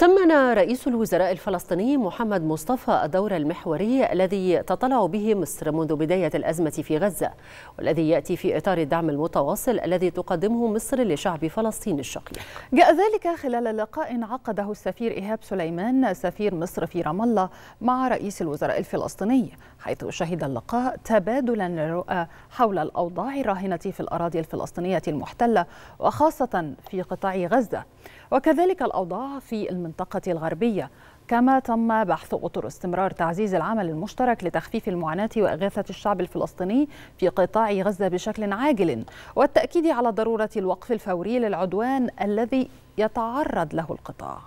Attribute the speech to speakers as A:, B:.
A: سمن رئيس الوزراء الفلسطيني محمد مصطفى الدور المحوري الذي تطلع به مصر منذ بداية الأزمة في غزة والذي يأتي في إطار الدعم المتواصل الذي تقدمه مصر لشعب فلسطين الشقيق.
B: جاء ذلك خلال لقاء عقده السفير إيهاب سليمان سفير مصر في رام الله مع رئيس الوزراء الفلسطيني حيث شهد اللقاء تبادلا للرؤى حول الأوضاع الراهنة في الأراضي الفلسطينية المحتلة وخاصة في قطاع غزة. وكذلك الأوضاع في المنطقة الغربية. كما تم بحث أطر استمرار تعزيز العمل المشترك لتخفيف المعاناة وإغاثة الشعب الفلسطيني في قطاع غزة بشكل عاجل. والتأكيد على ضرورة الوقف الفوري للعدوان الذي يتعرض له القطاع.